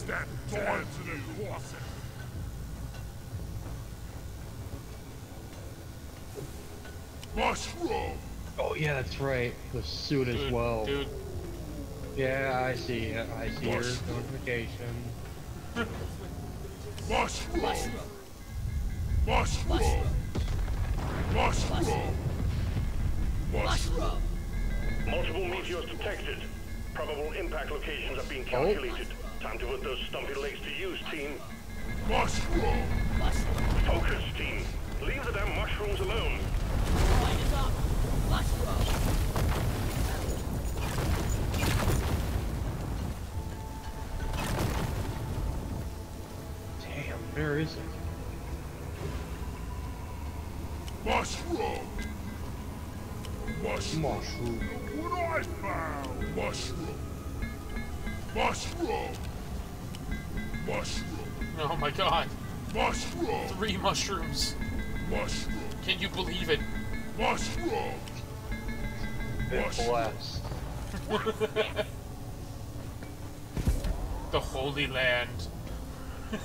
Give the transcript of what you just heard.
Step down to the closet. Mushroom. Oh yeah, that's right. The suit as Dude, well. Dude, Yeah, I see it. I see your notification. Mushroom. Mushroom. Mushroom. Mushroom. Multiple meteors detected. Probable impact locations are being oh. calculated. Time to put those stumpy legs to use, team. Mushroom. Focus, team. Leave the damn mushrooms alone. Damn, where is it? Mushroom. Mushroom. Mushroom. What I found. Mushroom. Mushroom. Mushroom. oh my god. Mushroom. Three mushrooms. Mushroom. Can you believe it? Mushroom. Mushroom. blessed. The Holy Land.